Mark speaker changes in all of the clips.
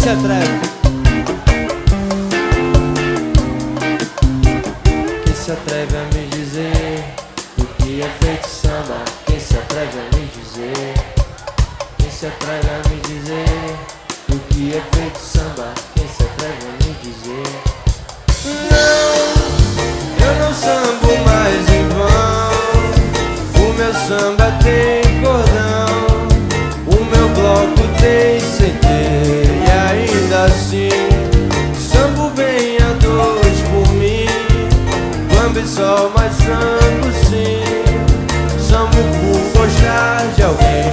Speaker 1: se atreve. se atreve a me dizer o que é feito samba? Quem se atreve a me dizer? Quem se atreve pessoal, mais ando sim. Samba por gostar de alguém,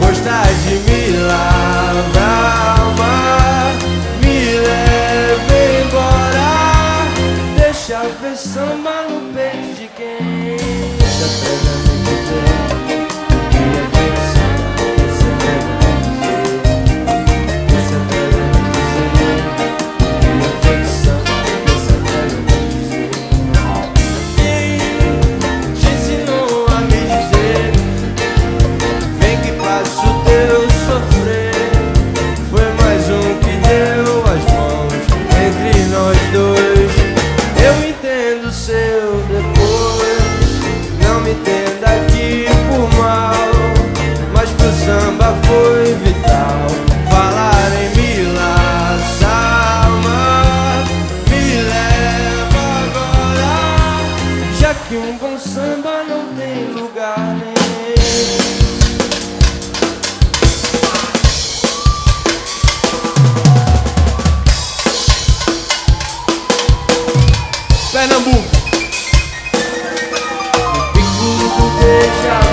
Speaker 1: gostar de me lavar, me leva embora. Deixa ver samba no peito de quem. Deixa pegar. seja